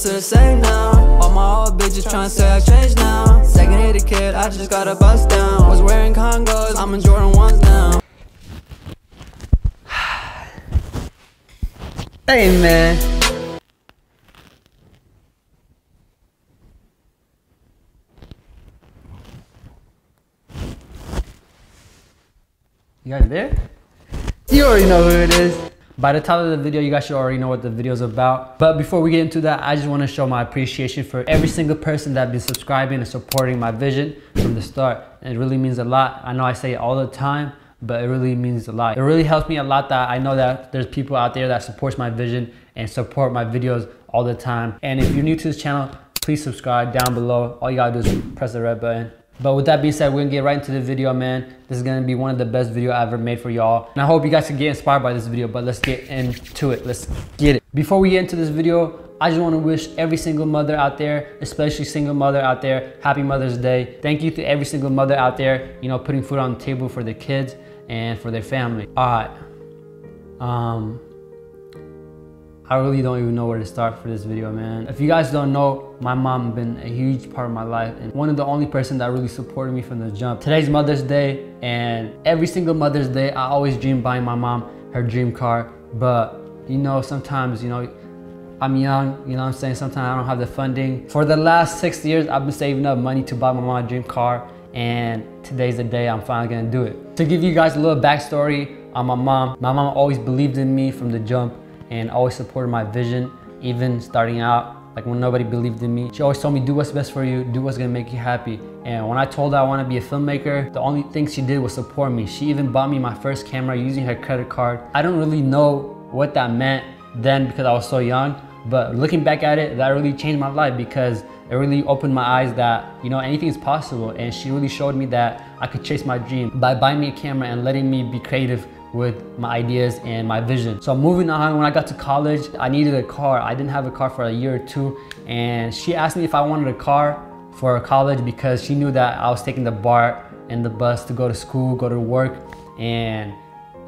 still the same now. All my old bitches tryna say I changed now. Second hit a kid, I just got a bust down. Was wearing Congos, I'm in Jordan 1s now. Hey man. You guys there? You already know who it is. By the title of the video, you guys should already know what the video is about. But before we get into that, I just want to show my appreciation for every single person that been subscribing and supporting my vision from the start. And it really means a lot. I know I say it all the time, but it really means a lot. It really helps me a lot that I know that there's people out there that supports my vision and support my videos all the time. And if you're new to this channel, please subscribe down below. All you gotta do is press the red button. But with that being said, we're gonna get right into the video, man. This is gonna be one of the best video I've ever made for y'all. And I hope you guys can get inspired by this video, but let's get into it. Let's get it. Before we get into this video, I just wanna wish every single mother out there, especially single mother out there, happy Mother's Day. Thank you to every single mother out there, you know, putting food on the table for their kids and for their family. All right. Um, I really don't even know where to start for this video, man. If you guys don't know, my mom been a huge part of my life and one of the only person that really supported me from the jump. Today's Mother's Day and every single Mother's Day, I always dream buying my mom her dream car. But you know, sometimes, you know, I'm young, you know I'm saying? Sometimes I don't have the funding. For the last six years, I've been saving up money to buy my mom a dream car and today's the day I'm finally gonna do it. To give you guys a little backstory on my mom, my mom always believed in me from the jump and always supported my vision, even starting out, like when nobody believed in me. She always told me, do what's best for you, do what's gonna make you happy. And when I told her I wanna be a filmmaker, the only thing she did was support me. She even bought me my first camera using her credit card. I don't really know what that meant then because I was so young, but looking back at it, that really changed my life because it really opened my eyes that, you know, anything is possible. And she really showed me that I could chase my dream by buying me a camera and letting me be creative with my ideas and my vision. So moving on, when I got to college, I needed a car. I didn't have a car for a year or two. And she asked me if I wanted a car for college because she knew that I was taking the BART and the bus to go to school, go to work. And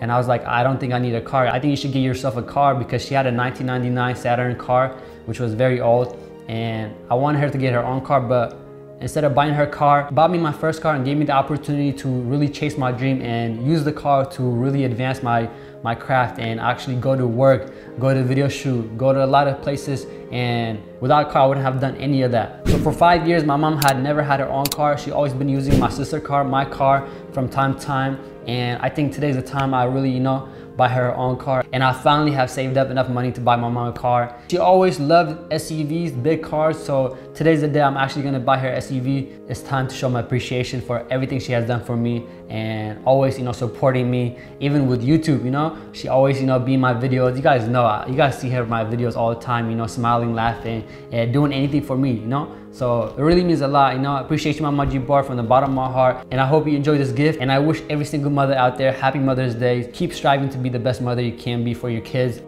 and I was like, I don't think I need a car. I think you should get yourself a car because she had a 1999 Saturn car, which was very old. And I wanted her to get her own car, but instead of buying her car, bought me my first car and gave me the opportunity to really chase my dream and use the car to really advance my, my craft and actually go to work, go to video shoot, go to a lot of places and without a car I wouldn't have done any of that. So for five years my mom had never had her own car. She always been using my sister car, my car from time to time and I think today's the time I really, you know, buy her own car. And I finally have saved up enough money to buy my mom a car. She always loved SUVs, big cars. So today's the day I'm actually gonna buy her SUV. It's time to show my appreciation for everything she has done for me and always, you know, supporting me, even with YouTube, you know? She always, you know, be in my videos. You guys know, you guys see her in my videos all the time, you know, smiling, laughing, and doing anything for me, you know? So it really means a lot, you know. I appreciate you, Mama Gebar, from the bottom of my heart. And I hope you enjoy this gift. And I wish every single mother out there happy Mother's Day. Keep striving to be the best mother you can be for your kids.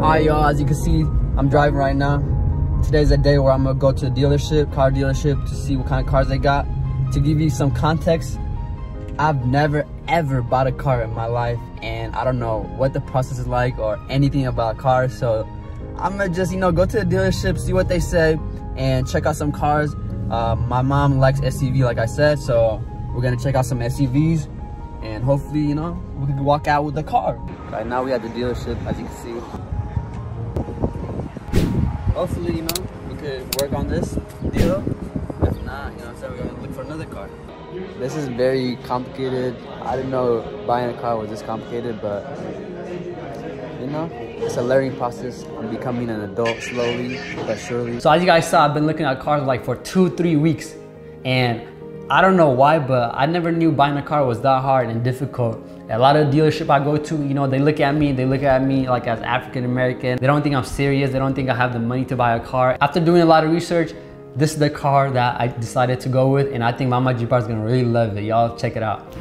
Alright y'all, as you can see, I'm driving right now. Today's a day where I'm gonna go to the dealership, car dealership, to see what kind of cars they got. To give you some context, I've never ever bought a car in my life and I don't know what the process is like or anything about cars. So I'm gonna just, you know, go to the dealership, see what they say and check out some cars. Uh, my mom likes SUV like I said, so we're gonna check out some SUVs and hopefully, you know, we can walk out with the car. Right now we at the dealership, as you can see. Hopefully, you know, we could work on this deal. If not, you know, so we're gonna look for another car. This is very complicated. I didn't know buying a car was this complicated, but you know, it's a learning process. I'm becoming an adult slowly but surely. So as you guys saw, I've been looking at cars like for two, three weeks. And I don't know why, but I never knew buying a car was that hard and difficult. A lot of dealership I go to, you know, they look at me, they look at me like as African American. They don't think I'm serious. They don't think I have the money to buy a car. After doing a lot of research, this is the car that I decided to go with and I think Mama Gebar is gonna really love it. Y'all check it out.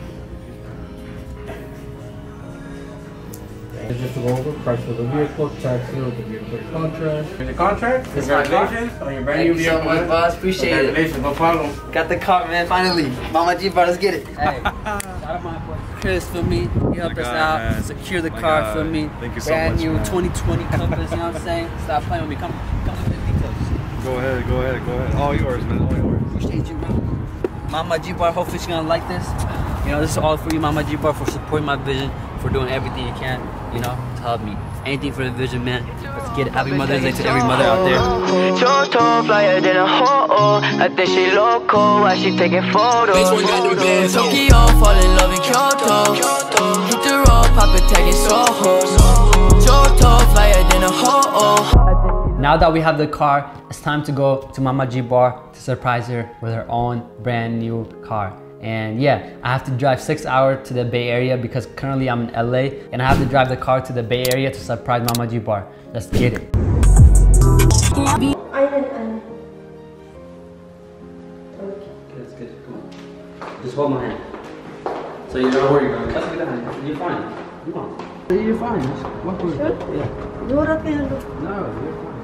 It's just to go over price for the vehicle, tax here with the vehicle contract. Here's the contract. This is my car. Congratulations on your brand Thank new you so vehicle. much, boss. Appreciate it. Congratulations, no problem. Got the car, man. Finally, Mama G brought us get it. Hey, shout out my boy Chris for me. Oh he helped My us God, out, man. secure the oh My car God. for me. Thank you so Brand much, Brand new man. 2020 Compass. You know what I'm saying? Stop playing with me. Come, come with the details. Go ahead, go ahead, go ahead. All yours, man. All yours. Appreciate you, bro. Mama Gebar, hopefully she's gonna like this. You know, this is all for you, Mama Gebar, for supporting my vision, for doing everything you can, you know, to help me. Anything for the vision, man. Let's get it. Happy Mother's Day to every mother out there. Toto flyer than a hoe. I think she loco while she taking photos. Tokyo, fall in love in Kyoto. Hit the road, pop it, tagging Soho. Toto flyer than a hoe. Now that we have the car, it's time to go to Mama Gebar to surprise her with her own brand new car. And yeah, I have to drive six hours to the Bay Area because currently I'm in LA and I have to drive the car to the Bay Area to surprise Mama Gebar. Let's get it. Aynen aynen. That's good. Come on. Just hold my hand. So you know where you're going. Let's the hand. You're fine. Come on. You're fine. Just walk with it. Yeah. Dora pelo. No, you're fine.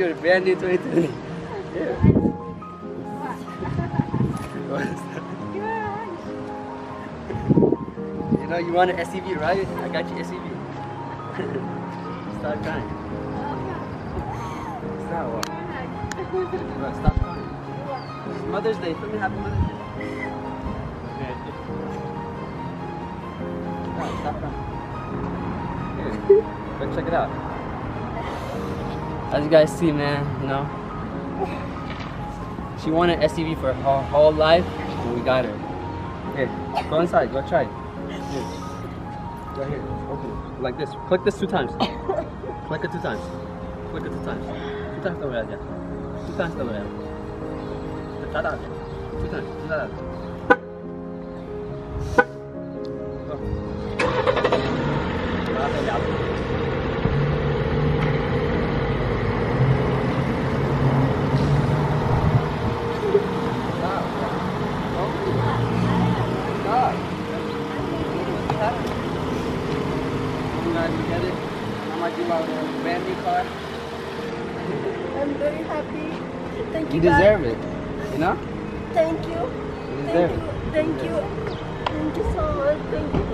Yeah, this is your brand new 2020. Yeah. What? You know, you want an SUV, right? I got you SUV. Stop crying. Stop what? Bro, Stop crying. It's Mother's Day. Let me happy Mother's Day. Okay. Stop, stop crying. Here, go check it out. As you guys see, man, you know, she wanted SUV for her whole life, and we got her. Here, go inside, go try. it. Here. Go here, open. Like this. Click this two times. Click it two times. Click it two times. Two times over there. Two times over there. Two times. Shut up. car together. I'm gonna out a brand new car. I'm very happy. Thank you. You deserve it. You know? Thank you. You deserve Thank it. You. Thank you. Thank you so much. Thank you.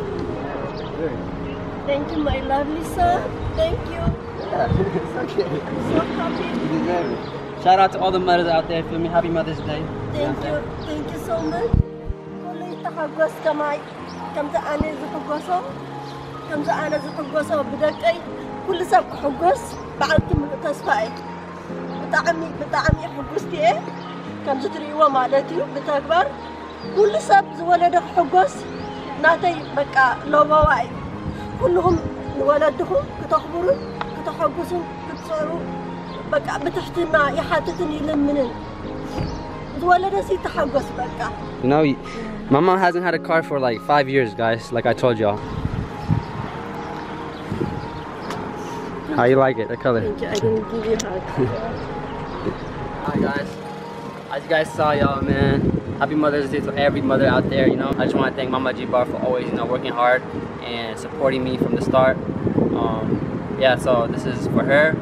Yeah, Thank you, my lovely son. Thank you. Yeah, it's okay. I'm so happy. You deserve it. Shout out to all the mothers out there. Feel me? Happy Mother's Day. Thank you. Thank you so much. Kung lang tahagwas kamay, ane zukugoso. كم أنا زحقصه كم أنا زحقصه بدقي كل سب حقص بعد من تصفى بطعمي بطعمي حقصتي إيه كم زتريوا مالتي بتكبر كل سب زولد حقص ناتي بقى لوبواي كلهم ولدهم كتخبروا كتحقصوا كتصوروا بقى بتحتنا يحاتتني لمنن زولد سي تحقص بقى You know, my mom hasn't had a car for like five years, guys. Like I told y'all. How you like it? The color. Thank you. I didn't give you a hug. Alright guys, as you guys saw y'all man, happy Mother's Day to every mother out there, you know. I just want to thank Mama Gebar for always, you know, working hard and supporting me from the start. Um, yeah, so this is for her.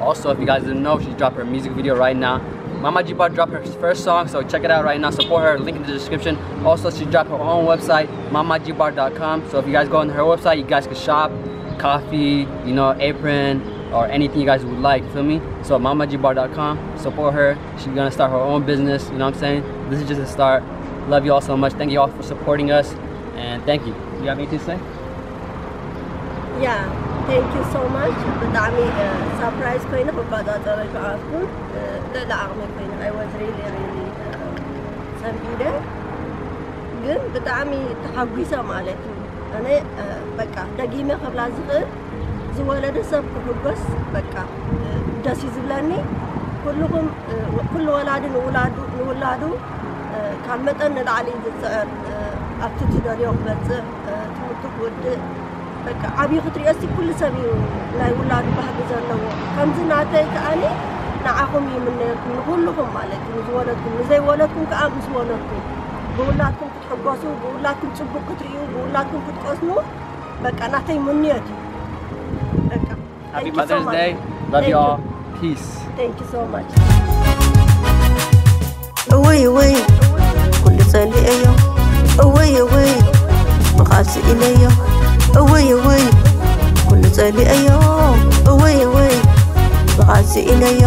Also, if you guys didn't know, she dropped her music video right now. Mama Gebar dropped her first song, so check it out right now. Support her, link in the description. Also, she dropped her own website, mamagebar.com. So if you guys go on her website, you guys can shop, coffee, you know, apron, or anything you guys would like, feel me? So mamagebar.com, support her. She's gonna start her own business, you know what I'm saying? This is just a start. Love you all so much. Thank you all for supporting us, and thank you. You have anything to say? Yeah, thank you so much. بدعمي surprise كوينة وبعدها درجة عفوا لا عمي كوينة I was really really سنبيدة ግን ብጣዕሚ ተሓጒሰ ማለት እዩ ኣነ በቃ ደጊመ ክብላ ዝኽእል ዝወለደ ሰብ ክሕጎስ በቃ ደስ እዩ ኩልኩም ኩሉ ወላዲ ንውላዱ ካብ መጠን ንላዕሊ ዝፅዕር ኣብቲ ትደልዮ ክበፅእ ትምህርቲ ክውድእ በቃ ዓብዪ ክትሪኦ እስቲ ኩሉ ሰብ እዩ ናይ ውላዱ ባህጊ ዘለዎ። ከምዚ ናተይ ከዓኒ ንዓኹም ይምነየልኩም ንኩልኩም ማለት እዩ። ንዝወለድኩም ንዘይወለድኩም ከዓ ምስ ወለድኩም ብውላድኩም ክትሕገሱ ብውላድኩም ፅቡቅ ክትርእዩ ብውላድኩም ክትቀስሙ በቃ ናተይ ምንየት እዩ በቃ Happy Mother's Day. Love you all. Peace. ቴንክ ዩ ሶ ማች እወይ እወይ ኩሉ ጸሊአዮ እወይ እወይ ብኻሲ ኢለዮ እወይ እወይ ኩሉ ጸሊአዮ እወይ እወይ ብኻሲ ኢለዮ